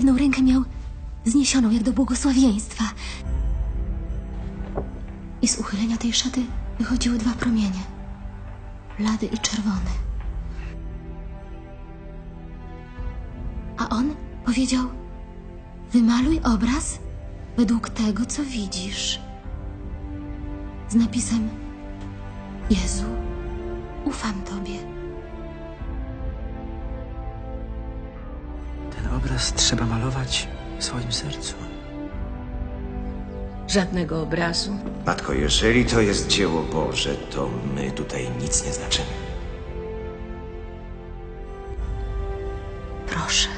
Jedną rękę miał zniesioną jak do błogosławieństwa. I z uchylenia tej szaty wychodziły dwa promienie. Blady i czerwony. A on powiedział: Wymaluj obraz według tego, co widzisz. Z napisem: Jezu, ufam Tobie. Obraz trzeba malować w swoim sercu. Żadnego obrazu. Matko, jeżeli to jest dzieło Boże, to my tutaj nic nie znaczymy. Proszę.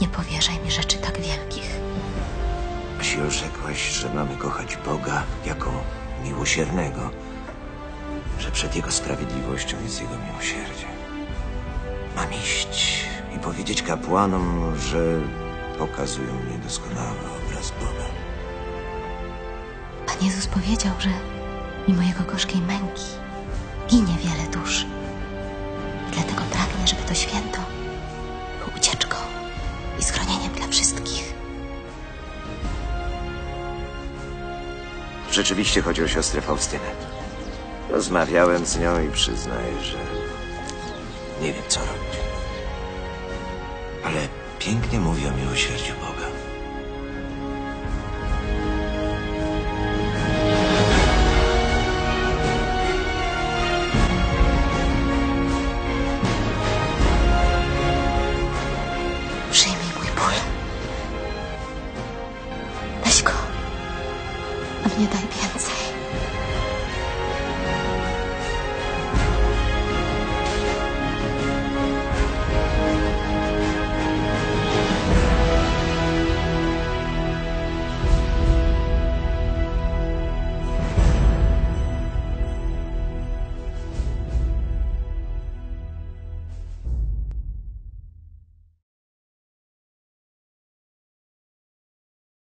Nie powierzaj mi rzeczy tak wielkich. Jeśli orzekłaś, że mamy kochać Boga jako miłosiernego, że przed Jego sprawiedliwością jest Jego miłosierdzie. Mam iść i powiedzieć kapłanom, że pokazują niedoskonały obraz Boga. Pan Jezus powiedział, że mimo Jego gorzkiej męki ginie wiele dusz. Dlatego pragnie, żeby to święto było ucieczką i schronieniem dla wszystkich. Rzeczywiście chodzi o siostrę Faustynę. Rozmawiałem z nią i przyznaję, że nie wiem, co robić. Ale pięknie mówi o miłosierdziu Boga. Przyjmij mój ból. Weź a mnie daj więcej.